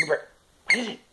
Bluebird, what is it? It!